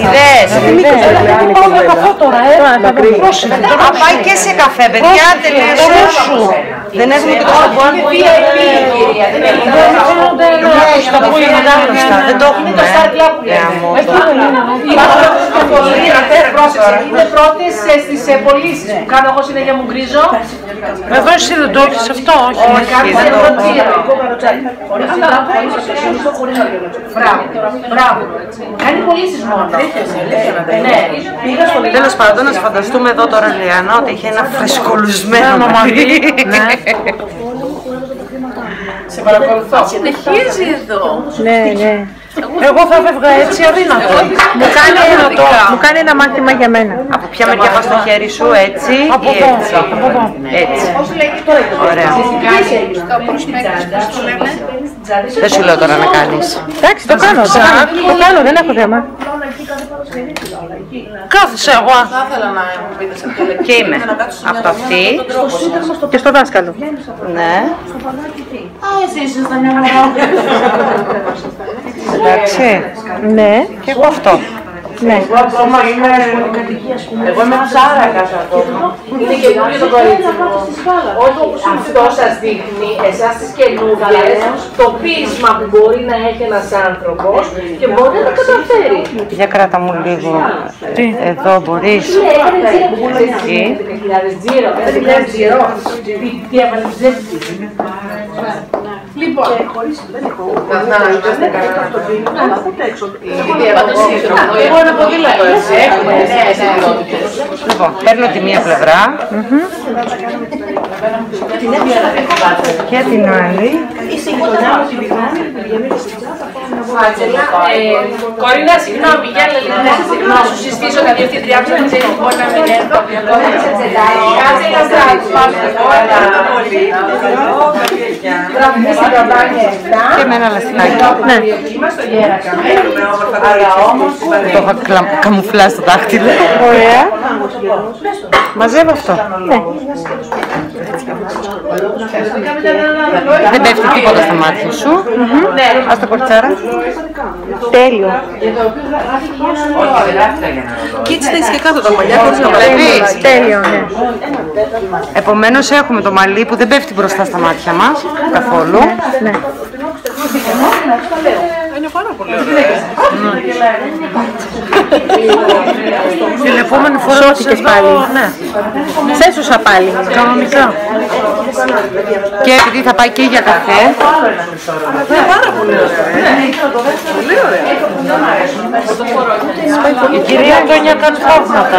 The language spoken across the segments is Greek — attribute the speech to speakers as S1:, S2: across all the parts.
S1: Είδες.
S2: Δεν πάω για καφέ τώρα, ε. Πρόσεχε, τώρα
S1: Α, πάει και σε καφέ, παιδιά, τελείωσε. Δεν έχουμε και το σαμπουάν που είναι.
S2: στα που είναι
S1: Άγνωστα, δεν το έχουμε. Γάμο το.
S3: Είναι πρώτες στις πωλήσεις που κάνω εγώ συνέχεια μου γκρίζω.
S2: Εδώ εσύ δεν το έχεις αυτό, όχι.
S1: Όχι, δεν το
S3: Μπράβο, μπράβο. Κάνει πωλήσεις μόνο. Ναι, πήγα στο
S1: Τέλος πάντων, να φανταστούμε εδώ τώρα, Λιάννα, ότι είχε ένα φρεσκολουσμένο μαλλί.
S3: Σε παρακολουθώ.
S4: Συνεχίζει εδώ.
S5: Ναι, ναι.
S2: Εγώ θα φεύγα έτσι αδύνατο.
S5: Μου κάνει, μου κάνει ένα μάθημα για μένα.
S1: Από ποια μεριά πας το χέρι σου, έτσι
S2: Από
S1: ή
S2: εδώ,
S1: έτσι.
S2: από εδώ.
S1: Έτσι. Ωραία.
S4: Το προσπέκτος, πώς το λέμε.
S1: Δεν σου λέω τώρα να κάνεις.
S5: Εντάξει, το κάνω. Το κάνω, το κάνω δεν έχω θέμα.
S2: Κάθισε εγώ.
S4: Θα ήθελα να μου πείτε σε ποια λεπτά.
S1: Και είμαι. Από το αυτή.
S5: Και στο δάσκαλο.
S1: Ναι.
S3: Α, εσύ ήσασταν μια χαρά.
S1: Εντάξει.
S5: Ναι,
S1: Και εγώ αυτό.
S5: Ναι.
S3: Εγώ ακόμα είμαι. Εγώ είμαι ψάρακα ακόμα. Είναι καινούριο το κορίτσι μου. Όχι, αυτό σα δείχνει εσά τι καινούριε το πείσμα που μπορεί να έχει ένα άνθρωπο και μπορεί να το καταφέρει.
S1: Για κράτα μου λίγο. Εδώ μπορείς.
S3: Εκεί. 10.000 τζίρο. 10.000 τζίρο. Τι- Τι έβαλε ψεύτη. Λοιπόν, να να είμαστε καλά. Εγώ ένα ποδήλατο έτσι. Έχουμε νέες ιδιότητες.
S1: Λοιπόν, παίρνω τη μία πλευρά και την άλλη.
S3: Ε, Κορίνα, συγγνώμη, για Λελίνα, να σου συστήσω τα διευθύντριά μου, δεν ξέρει που μπορεί να μην έρθω. Κάτσε να στράβεις, πάμε Γράφουμε στην καμπάνια 7.
S1: Και με ένα λαστιχάκι.
S5: Ναι.
S3: Είμαστε στο Γέρακα. Αλλά όμως,
S1: Το είχα κλα- καμουφλά στο δάχτυλο.
S5: Ωραία.
S1: Μαζεύω αυτό. Δεν πέφτει τίποτα στα μάτια σου. Ας το κορτσάρα.
S5: Τέλειο.
S4: Και έτσι τα έχεις και κάτω τα μαλλιά χωρίς να
S1: Βλέπεις.
S5: Τέλειο, ναι.
S1: Επομένως έχουμε το μαλλί που δεν πέφτει μπροστά στα μάτια μας καθόλου.
S5: ναι.
S4: Είναι πάρα πολύ ωραία.
S2: Την επόμενη φορά
S5: Σώθηκες πάλι.
S2: Ναι,
S5: Σε έσωσα πάλι.
S2: κανονικά.
S1: Και επειδή θα πάει και για καφέ,
S4: Είναι πάρα πολύ ωραία. Πολύ ωραία.
S2: Η κυρία Αντώνια κάνει θαύματα.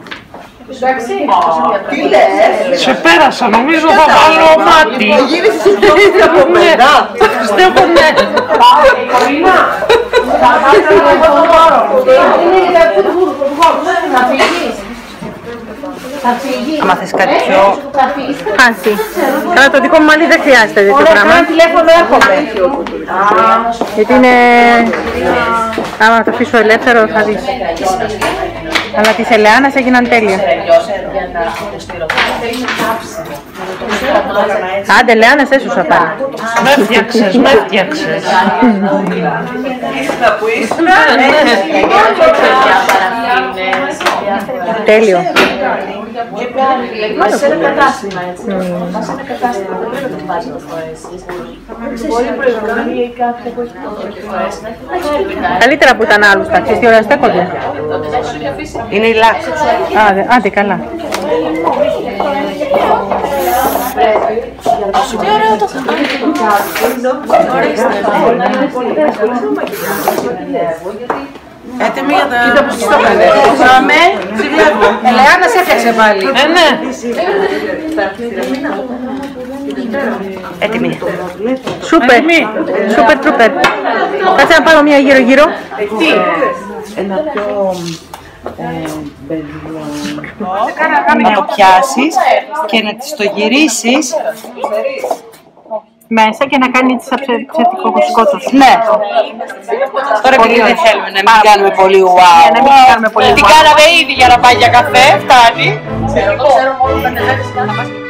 S3: Εντάξει. Τι λες;
S2: Σε πέρασα, νομίζω θα βάλω μάτι. Ναι, στέκομαι.
S3: Κορίνα, θα πάρω εγώ το δώρο. Είναι για το Θα φύγεις. Θα φύγεις.
S1: Άμα θες κάτι πιο...
S3: Θα φύγεις.
S5: Χάσει. Καλά, το δικό μου μαλλί δεν χρειάζεται τέτοιο
S3: Ωραία,
S5: πράγμα.
S3: κάνα τηλέφωνο έρχομαι.
S5: Γιατί είναι... Άμα το αφήσω ελεύθερο θα δεις. Αλλά της Ελεάνας έγιναν τέλεια. Άντε, Ελεάνας, σε έσωσα πάλι.
S2: Με έφτιαξες, με έφτιαξες.
S5: Τέλειο.
S3: Μας σε ένα κατάστημα έτσι. Μας σε ένα κατάστημα. Δεν πρέπει να το βάζουμε φορές. Μπορεί η προηγούμενη ή κάποια που έχει το
S5: Καλύτερα που ήταν άλλους ταξίες, τι ώρα στέκονται.
S1: Είναι η λάκ.
S5: Άντε, άντε καλά.
S4: Έτοιμοι για τα...
S3: Κοίτα που στο έκανε. Πάμε. Ελεάνα σε έφτιαξε πάλι.
S2: Ε, ναι.
S1: Έτοιμη.
S5: Σούπερ. Σούπερ τρούπερ. Κάτσε να πάρω μία γύρω-γύρω.
S4: Ένα πιο...
S1: Να το πιάσεις και να τις το γυρίσεις.
S5: Μέσα και να κάνει τις ψευτικό σκότος.
S1: Ναι. Τώρα επειδή δεν θέλουμε να μην κάνουμε πολύ wow.
S5: να μην κάνουμε πολύ
S1: Την
S5: wow.
S1: κάναμε ήδη για να πάει για καφέ, φτάνει.
S3: Εγώ ξέρω μόνο πέντε μέρες να μας